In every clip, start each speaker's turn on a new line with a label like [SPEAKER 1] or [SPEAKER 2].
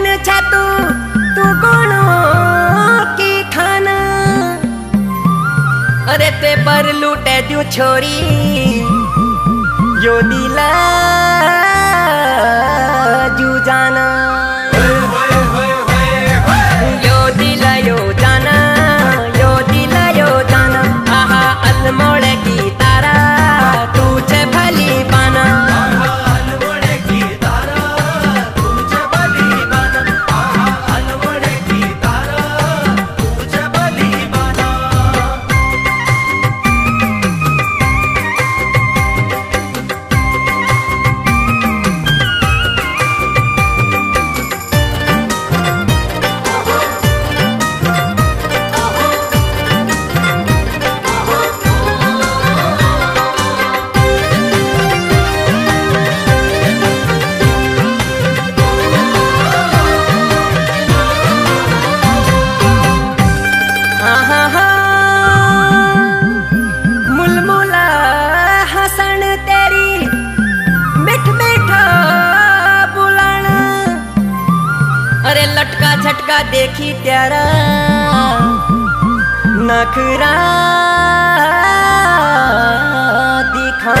[SPEAKER 1] जन छतु तू गुणों की खाना अरे ते पर लूटे दू छोरी यो दिला आँखादेखि प्यारा नखरा दिखा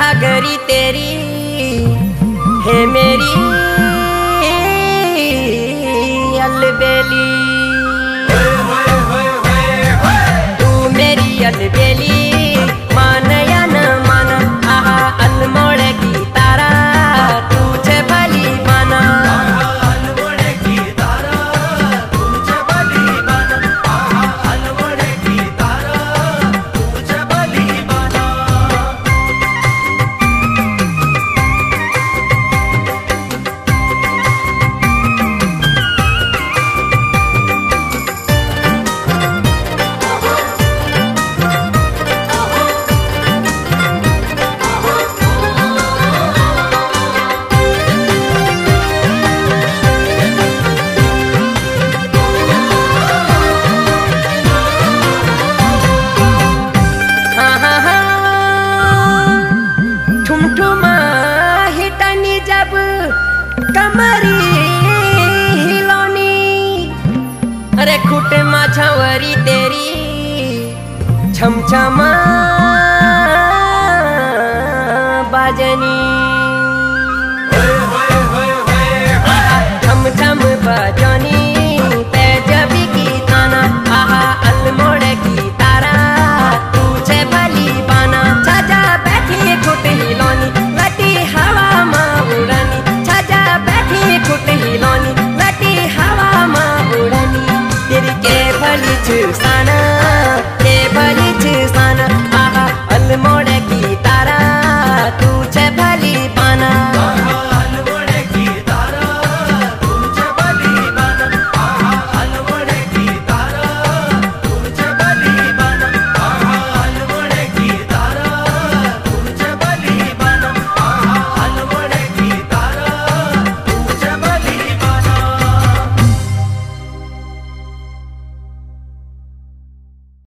[SPEAKER 1] घाघरी तेरी। है मेरी अलबेली। कुठे माझ्यावरी तेरी? छमछम. बाजनी